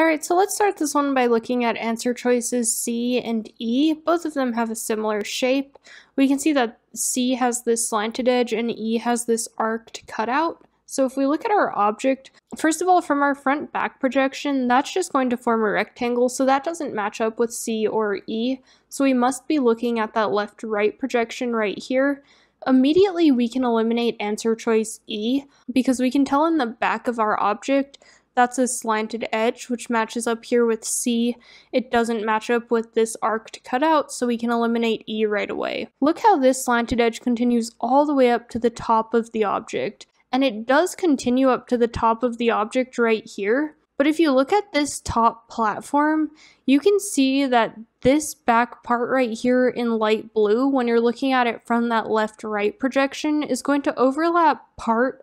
Alright, so let's start this one by looking at answer choices C and E. Both of them have a similar shape. We can see that C has this slanted edge and E has this arced cutout. So if we look at our object, first of all, from our front back projection, that's just going to form a rectangle, so that doesn't match up with C or E. So we must be looking at that left-right projection right here. Immediately, we can eliminate answer choice E, because we can tell in the back of our object that's a slanted edge, which matches up here with C. It doesn't match up with this arced cutout, so we can eliminate E right away. Look how this slanted edge continues all the way up to the top of the object and it does continue up to the top of the object right here. But if you look at this top platform, you can see that this back part right here in light blue, when you're looking at it from that left-right projection, is going to overlap part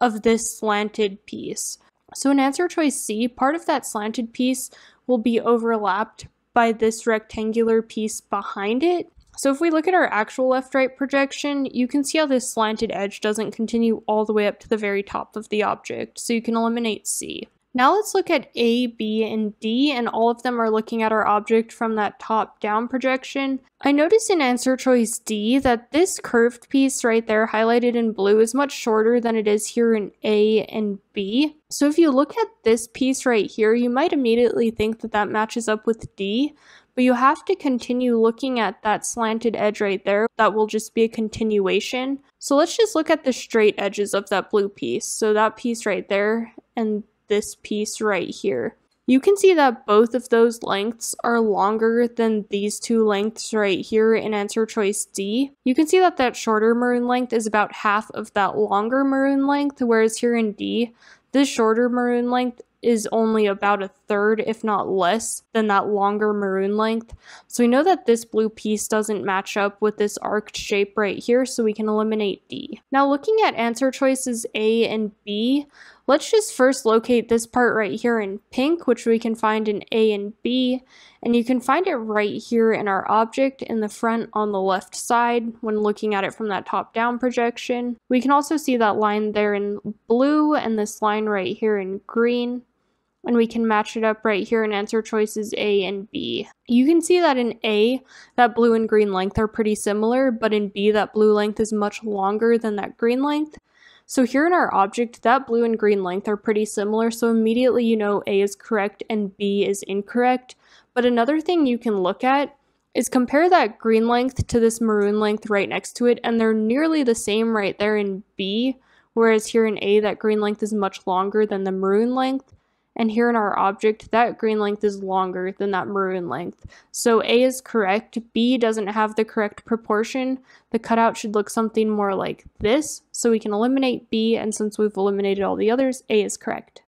of this slanted piece. So in answer choice C, part of that slanted piece will be overlapped by this rectangular piece behind it, so if we look at our actual left-right projection, you can see how this slanted edge doesn't continue all the way up to the very top of the object, so you can eliminate C. Now let's look at A, B, and D, and all of them are looking at our object from that top-down projection. I noticed in answer choice D that this curved piece right there highlighted in blue is much shorter than it is here in A and B. So if you look at this piece right here, you might immediately think that that matches up with D, but you have to continue looking at that slanted edge right there. That will just be a continuation. So let's just look at the straight edges of that blue piece. So that piece right there and this piece right here. You can see that both of those lengths are longer than these two lengths right here in answer choice D. You can see that that shorter maroon length is about half of that longer maroon length, whereas here in D, this shorter maroon length is only about a third, if not less, than that longer maroon length. So we know that this blue piece doesn't match up with this arced shape right here, so we can eliminate D. Now looking at answer choices A and B, let's just first locate this part right here in pink, which we can find in A and B, and you can find it right here in our object in the front on the left side when looking at it from that top-down projection. We can also see that line there in blue and this line right here in green and we can match it up right here in answer choices A and B. You can see that in A, that blue and green length are pretty similar, but in B, that blue length is much longer than that green length. So here in our object, that blue and green length are pretty similar, so immediately you know A is correct and B is incorrect. But another thing you can look at is compare that green length to this maroon length right next to it, and they're nearly the same right there in B, whereas here in A, that green length is much longer than the maroon length. And here in our object, that green length is longer than that maroon length. So A is correct, B doesn't have the correct proportion. The cutout should look something more like this, so we can eliminate B, and since we've eliminated all the others, A is correct.